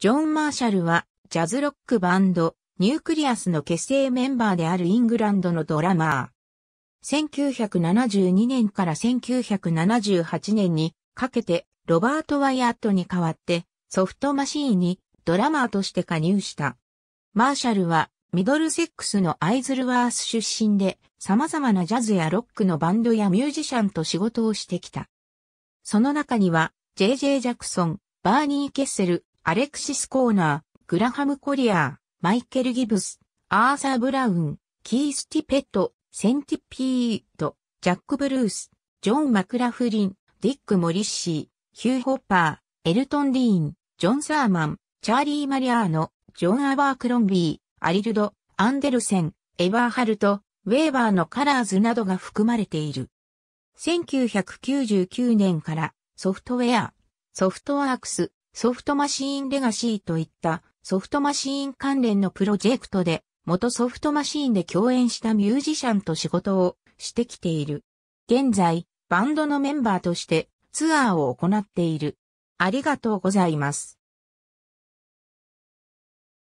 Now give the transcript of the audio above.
ジョン・マーシャルは、ジャズロックバンド、ニュークリアスの結成メンバーであるイングランドのドラマー。1972年から1978年にかけて、ロバート・ワイアットに代わって、ソフトマシーンにドラマーとして加入した。マーシャルは、ミドルセックスのアイズルワース出身で、様々なジャズやロックのバンドやミュージシャンと仕事をしてきた。その中には、J.J. ジャクソン、バーニー・ケッセル、アレクシス・コーナー、グラハム・コリアー、マイケル・ギブス、アーサー・ブラウン、キース・ティペット、センティピード、ジャック・ブルース、ジョン・マクラフリン、ディック・モリッシー、ヒュー・ホッパー、エルトン・ディーン、ジョン・サーマン、チャーリー・マリアーノ、ジョン・アバークロンビー、アリルド、アンデルセン、エバーハルト、ウェーバーのカラーズなどが含まれている。1999年からソフトウェア、ソフトワークス、ソフトマシーンレガシーといったソフトマシーン関連のプロジェクトで元ソフトマシーンで共演したミュージシャンと仕事をしてきている。現在、バンドのメンバーとしてツアーを行っている。ありがとうございます。